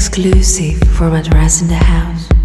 Exclusive from Address in the House.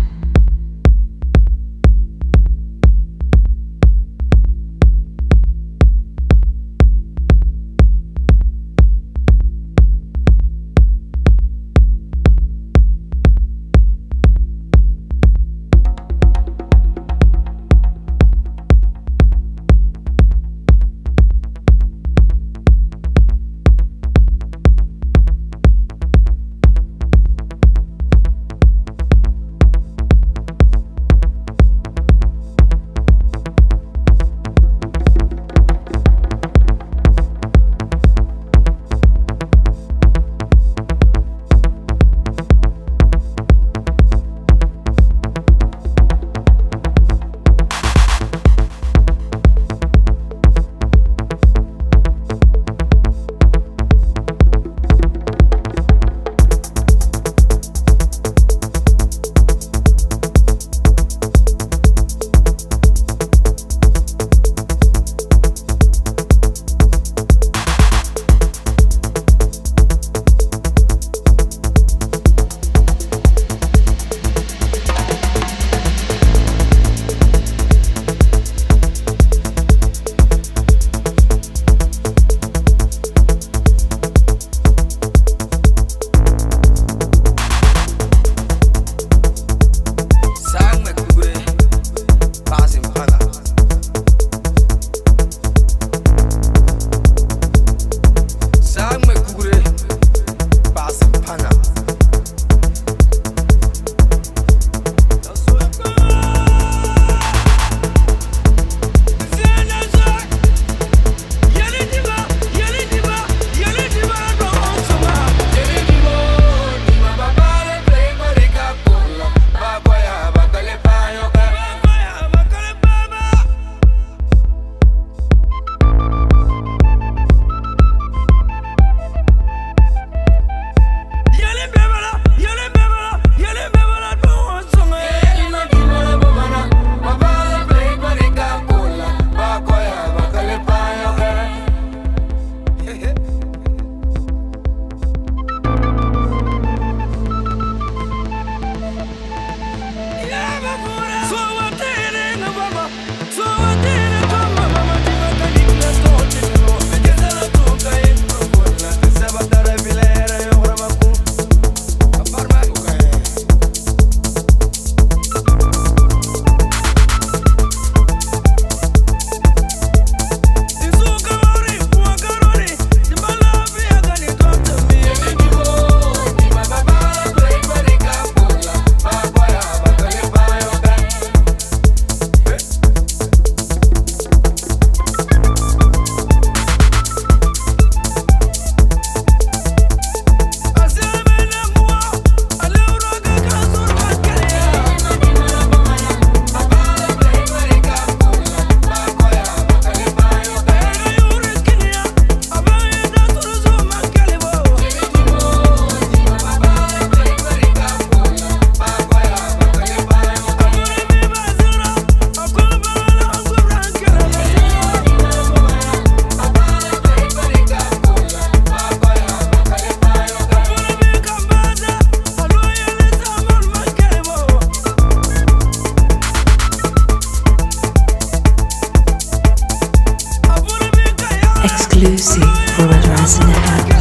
Exclusive a dress in the House.